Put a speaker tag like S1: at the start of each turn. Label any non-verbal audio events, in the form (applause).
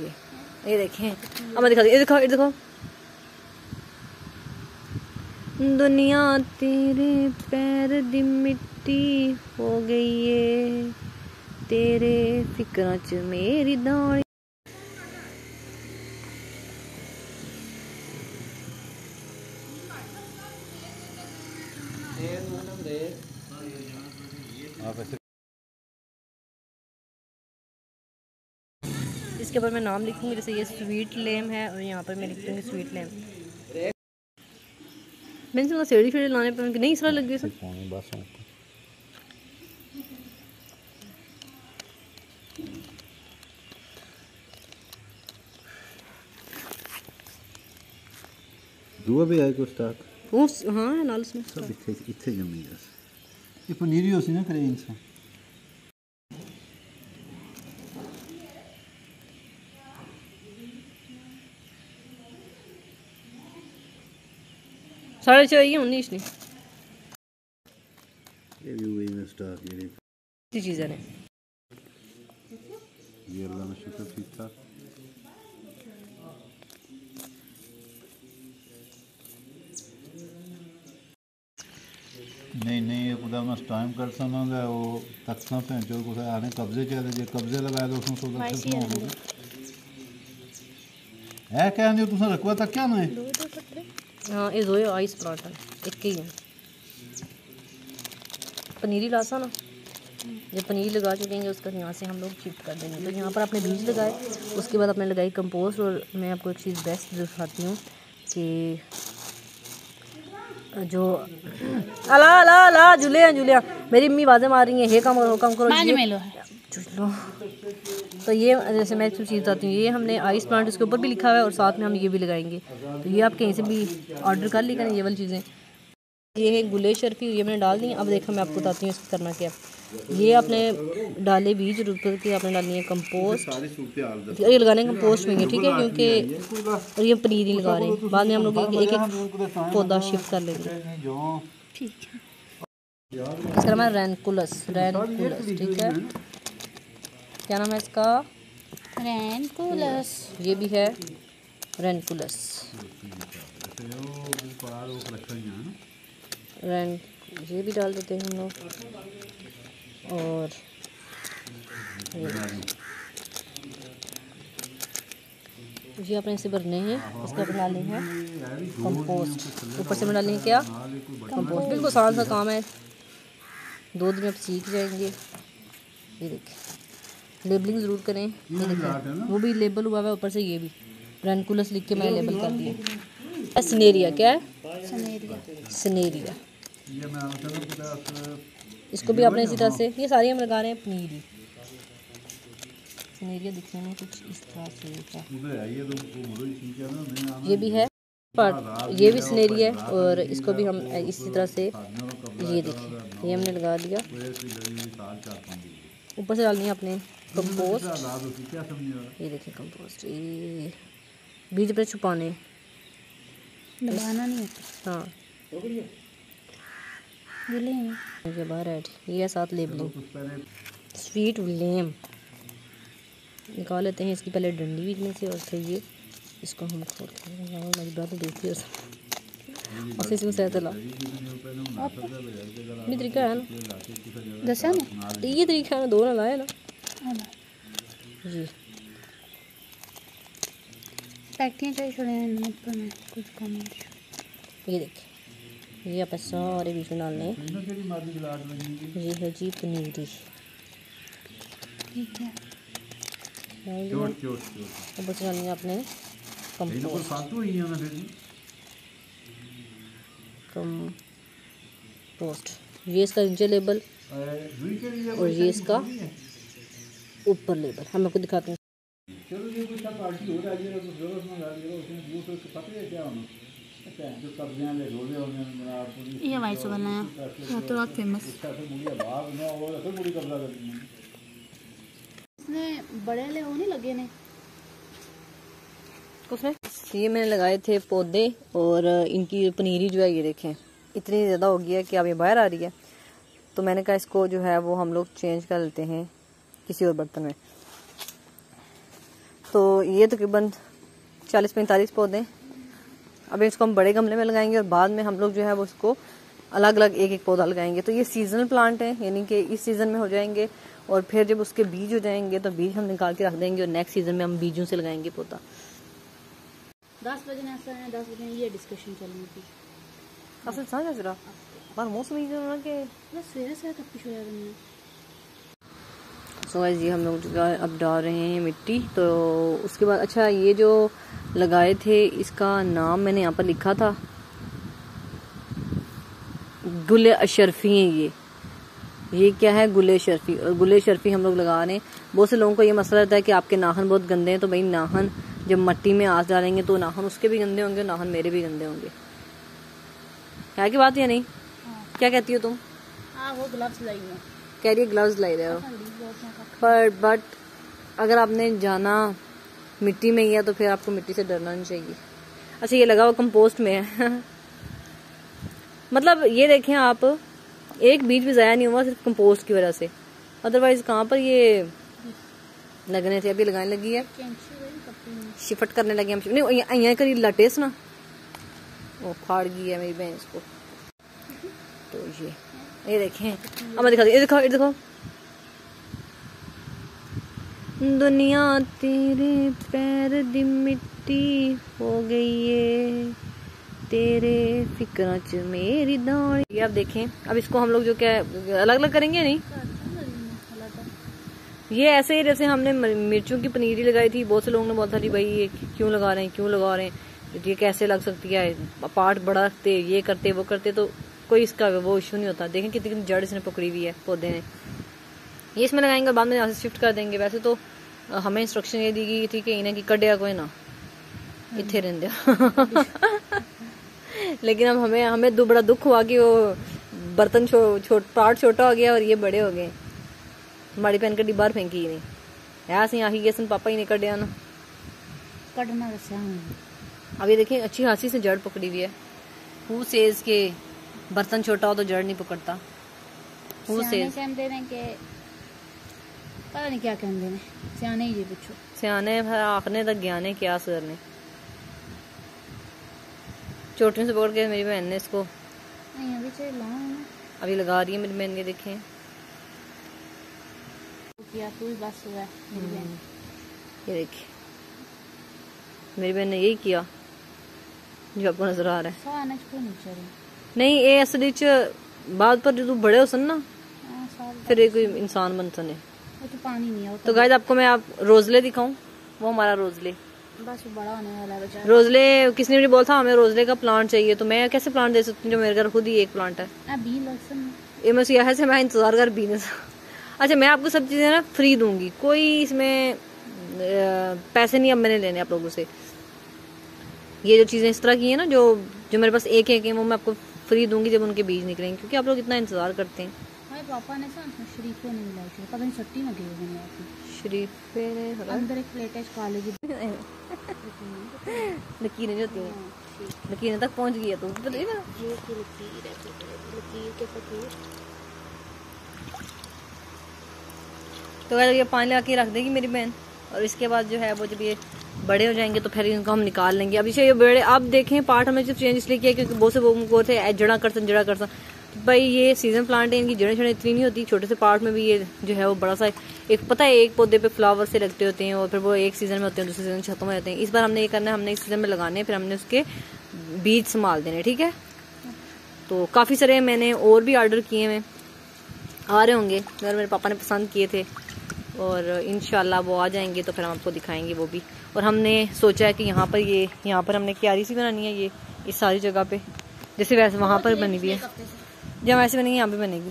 S1: ये। ये देखें। अब मैं दिखा ये दिखाओ ये दिखाओ। दुनिया तेरे पैर दी मिट्टी हो गई है। तेरे फ़िक्र च मेरी दाड़ी इसके ऊपर मैं नाम लिखूँगी जैसे ये स्वीट लेम है और यहाँ पर मैं लिख दूँगी स्वीट लेम मैंने सुना सीढ़ी फीढ़ी लाने पर नहीं इस लग गई
S2: दुआ भी आए कुछ
S1: तक हाँ नाल उसमें।
S2: सब इथे इथे जमी है। ये पनीरी हो सी ना करे इंसान
S1: साढ़े छः ये उन्नीस नहीं। नहीं चीज़ें
S2: ये अल्लाह ने शुक्र ठीक था। नहीं नहीं ये खुदा मस टाइम कर सकता वो तकसा पे जो कुछ आने कब्जे चले जो कब्जे लगाए तो उसमें सोचा है क्या नहीं तुम रखवा तक क्या नहीं? है
S1: ये दो आइस पराठा एक ही है। पनीर ही लासा ना? जब पनीर लगा चुकेंगे उसका यहाँ से हम लोग शिफ्ट कर देंगे। तो यहाँ पर आपने बीज लगाए उसके बाद आपने लगाई कंपोस्ट और मैं आपको एक चीज़ बेस्ट दिखाती हूँ कि जो (clears throat) अला अला अला जुलिया जुलिया मेरी अम्मी आवाज़ें मार रही हैं हे काम करो काम करो तो ये जैसे मैं एक चीज़ बताती हूँ ये हमने आइस प्लांट इसके ऊपर भी लिखा हुआ है और साथ में हम ये भी लगाएँगे। तो ये आप कहीं से भी ऑर्डर कर ली करें ये वाली चीज़ें। ये है गुले शर्फी ये मैंने डाल दी। अब देखो मैं आपको बताती हूँ इसको करना क्या ये आपने डाले बीज ऊपर की आपने डालनी है कंपोस्ट
S2: हाल दस
S1: ये लगाने कंपोस्ट में ठीक है क्योंकि और ये पनीर ही लगा रहे हैं। बाद में हम लोग एक एक पौधा शिफ्ट कर लेंगे।
S2: जो
S1: इसका नाम है रैनकुलस रैनकुलस ठीक है। क्या नाम है इसका?
S3: रैनकुलस
S1: ये भी है रैनकुलस रैन ये भी डाल देते हैं हम लोग। और ये। अपने इसे भरने हैं इसके ऊपर डालने हैं। कंपोस्ट ऊपर से में डालने हैं क्या? कंपोस्ट बिल्कुल आसान सा काम है। दो दिन में आप सीख जाएँगे। ये देखिए लेबलिंग ज़रूर करें। ये देखें वो भी लेबल हुआ हुआ है ऊपर से ये भी। रैनकुलस लिख के मैंने लेबल कर दिया सनेरिया क्या है?
S3: सनेरिया।
S1: सनेरिया। इसको भी आपने इसी तरह से ये सारी हम लगा रहे हैं पनीर ही। सनेरिया दिखने में कुछ इस तरह से होता
S2: तो
S1: ये भी है। पर ये भी सनेरी है और इसको भी हम इसी तरह से ये देखिए ये हमने लगा दिया।
S2: पाँच।
S1: ऊपर से डालनी है अपने। कंपोस्ट। ये देखिए कंपोस्ट ये बीज पर छुपाने।
S3: दबाना नहीं होता।
S1: हाँ। ये बाहर ये साथ लेबलिंग
S2: कुछ
S1: स्वीट लेम। निकाल लेते हैं इसकी पहले डंडी भी में से और फिर ये इसको हम खोलते हैं मेरी बात देखिए और इसमें से चला ये तरीका है ना?
S3: दसा ना?
S1: ये तरीका है ना दो ना लाए ना। जी
S3: चाहिए छोड़े हैं पर मैं कुछ कम
S1: ये देखिए ये आप सारे बीच में डालने हैं। ये है जी पनीरी
S3: ठीक है।
S1: है आपने
S2: ये तो
S1: कंपोस्ट
S2: ही है
S1: ये इसका नीचे लेबल और ये इसका ऊपर लेबल हम आपको दिखाते हैं।
S2: ये पार्टी हो तो है अच्छा
S3: वो तो बहुत फ़ेमस
S2: तो
S3: इसने बड़े ले वो नहीं लगे ने?
S1: ये मैंने लगाए थे पौधे और इनकी पनीरी जो है ये देखें इतनी ज़्यादा हो गई है कि अब ये बाहर आ रही है। तो मैंने कहा इसको जो है वो हम लोग चेंज कर लेते हैं। किसी और बर्तन में। तो ये तकरीबन चालीस पैंतालीस पौधे। अभी इसको हम बड़े गमले में लगाएँगे और बाद में हम लोग जो है वो इसको अलग अलग एक एक पौधा लगाएँगे। तो ये सीजनल प्लांट है यानी कि इस सीज़न में हो जाएँगे और फिर जब उसके बीज हो जाएँगे तो बीज हम निकाल के रख देंगे और नेक्स्ट सीज़न में हम बीजों से लगाएँगे पौधा।
S3: दस बजे ऐसा है दस बजे ये डिस्कशन चलनी थी
S1: असल समझ जरा। पर मौसम ही जो ना कि
S3: बस सवेरे से तब कुछ हो जाए
S1: सो गाइस ये हम लोग जो अब डाल रहे हैं मिट्टी। तो उसके बाद अच्छा ये जो लगाए थे इसका नाम मैंने यहाँ पर लिखा था। गुल अशरफी है ये। ये क्या है गुले शर्फी और गुले शर्फी हम लोग लगा रहे हैं। बहुत से लोगों को ये मसला रहता है कि आपके नाखन बहुत गंदे हैं तो भाई नाखन जब मट्टी में आस डालेंगे तो नाखन उसके भी गंदे होंगे नाखन मेरे भी गंदे होंगे। क्या की बात या नहीं? क्या कहती हो तुम?
S3: हाँ वो ग्लव्स लाई है।
S1: कह रही है ग्लव्स लाई रहे हो। पर बट अगर आपने जाना मिट्टी में ही है तो फिर आपको मिट्टी से डरना नहीं चाहिए। अच्छा ये लगा हुआ कंपोस्ट में है। (laughs) मतलब ये देखें आप, एक बीज भी ज़ाया नहीं हुआ सिर्फ़ कंपोस्ट की वजह से। अदरवाइज़ कहाँ पर ये लगने थे? अभी लगाने लगी है। शिफट करने लगे हम। नहीं यहाँ करी लटेस ना। वो फाड़ गई है मेरी बहन इसको। तो ये। ये देखें। अब मैं दिखा ये दिखाओ ये दिखाओ। दुनिया तेरे पैर दी मिट्टी हो गई है। तेरे फ़िक्र च मेरी दाड़ी ये आप देखें। अब इसको हम लोग जो क्या अलग अलग करेंगे नहीं? ये ऐसे ही जैसे हमने मिर्चों की पनीरी लगाई थी। बहुत से लोगों ने बोला था भाई ये क्यों लगा रहे हैं, क्यों लगा रहे हैं? ये कैसे लग सकती है? पार्ट रखते ये करते, वो करते तो कोई इसका वो इशू नहीं होता। देखें कितनी जड़ इसने पकड़ी हुई है पौधे ने। ये इसमें लगाएँगे बाद में यहाँ से शिफ्ट कर देंगे। वैसे तो हमें इंस्ट्रक्शन ये दी गई थी कि इन्हें की कड्या कोई ना इतने रेंदे (laughs) लेकिन अब हमें हमें दो बड़ा दुख हुआ कि वो बर्तन छो, छो, पार्ट छोटा हो गया और ये बड़े हो गए। माड़ी पहन कर बाहर फेंकी ही नहीं। ऐसे आही गए पापा ही नहीं कड्या ना।
S3: कटना
S1: अब ये देखिए अच्छी खासी से जड़ पकड़ी हुई है। हु सेज के बर्तन छोटा हो तो जड़ नहीं पकड़ता।
S3: पता नहीं क्या कहते हैं सियाने ही पूछो।
S1: सियाने आखने तक ज्ञाने क्या चोटियों से पकड़ के मेरी बहन ने इसको।
S3: नहीं अभी से
S1: अभी लगा रही है मेरी बहन देखें।
S3: तो।
S1: ये देखिए मेरी बहन ने यही किया जो आपको नज़र आ रहा है। नहीं ये असल बाद पर जो बड़े हो सन ना हाँ, फिर एक इंसान बन सने।
S3: तो पानी नहीं है
S1: तो गाइस आपको मैं आप रोजले दिखाऊँ? वो हमारा रोजले।
S3: बस बड़ा होने वाला है
S1: रोजले किसने मुझे बोला था हमें रोजले का प्लांट चाहिए तो मैं कैसे प्लांट दे सकती हूँ जो मेरे घर खुद ही एक प्लांट है? ये मैं यहाँ से मैं इंतज़ार कर बीने अच्छा मैं आपको सब चीज़ें ना फ्री दूँगी। कोई इसमें पैसे नहीं अब मैंने लेने आप लोगों से। ये जो चीज़ें इस तरह की है ना जो जो मेरे पास एक एक है वो मैं आपको फ्री दूँगी जब उनके बीज निकलेंगे क्योंकि आप लोग इतना इंतज़ार करते हैं।
S3: पापा ने शरीफे ने मिलाई थी पता नहीं में गई होगी
S1: शरीफे ने
S3: अंदर एक लेटेस्ट काले की
S1: लकीरें जो होती हैं। लकीरें तक पहुँच गई है तो
S3: ये की लकीर है लकीर के फकीर
S1: तो अगर ये पानी लगा के रख देगी मेरी बहन और इसके बाद जो है वो जब ये बड़े हो जाएँगे तो फिर इनको हम निकाल लेंगे। अभी से ये बड़े आप देखें, पार्ट हमने चेंज इसलिए किया क्योंकि बहुत से वो थे जड़ा कर सन जड़ा कर सन भाई ये सीज़न प्लांट है, इनकी जड़ें छड़ें इतनी नहीं होती, छोटे से पार्ट में भी ये जो है वो बड़ा सा एक पता है, एक पौधे पे फ्लावर से लगते होते हैं और फिर वो एक सीज़न में होते हैं, दूसरे सीज़न खत्म हो जाते हैं। इस बार हमने ये करना है, हमने इस सीज़न में लगाने फिर हमने उसके बीज संभाल देने ठीक है? तो काफ़ी सारे मैंने और भी ऑर्डर किए हैं। आ रहे होंगे मेरे पापा ने पसंद किए थे। और इन वो आ जाएँगे तो फिर हम आपको दिखाएँगे वो भी। और हमने सोचा है कि यहाँ पर ये, यहाँ पर हमने क्यारी सी बनानी है ये, इस सारी जगह पे। जैसे वैसे वहाँ पर बनी हुई है। जहाँ वैसे बनेगी यहाँ पे बनेगी।